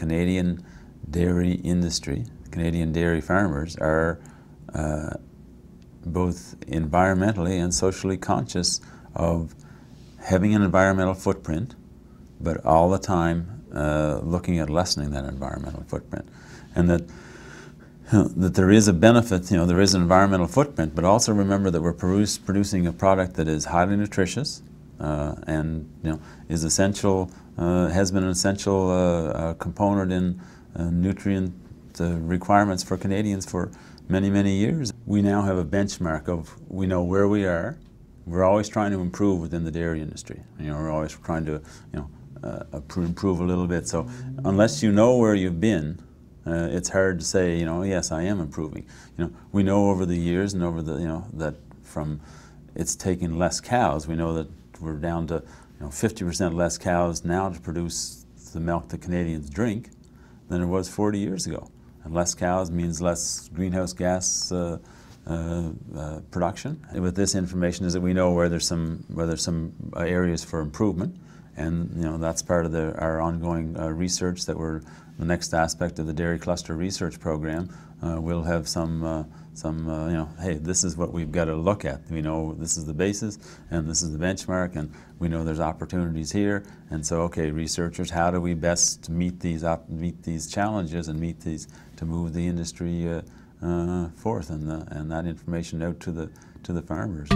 Canadian dairy industry, Canadian dairy farmers are uh, both environmentally and socially conscious of having an environmental footprint, but all the time uh, looking at lessening that environmental footprint. And that, you know, that there is a benefit, you know, there is an environmental footprint, but also remember that we're produce, producing a product that is highly nutritious and you know, is essential, uh, has been an essential uh, uh, component in nutrient requirements for Canadians for many, many years. We now have a benchmark of, we know where we are, we're always trying to improve within the dairy industry. You know, we're always trying to, you know, uh, improve a little bit. So unless you know where you've been, uh, it's hard to say, you know, yes, I am improving. You know, we know over the years and over the, you know, that from it's taking less cows. We know that we're down to, you know, 50% less cows now to produce the milk that Canadians drink than it was 40 years ago. And less cows means less greenhouse gas uh, uh, uh, production. And with this information is that we know where there's some where there's some areas for improvement, and you know that's part of the, our ongoing uh, research that we're the next aspect of the dairy cluster research program. Uh, we'll have some uh, some you know hey this is what we've got to look at. We know this is the basis and this is the benchmark, and we know there's opportunities here. And so okay, researchers, how do we best meet these meet these challenges and meet these to move the industry uh, forth and, the, and that information out to the, to the farmers.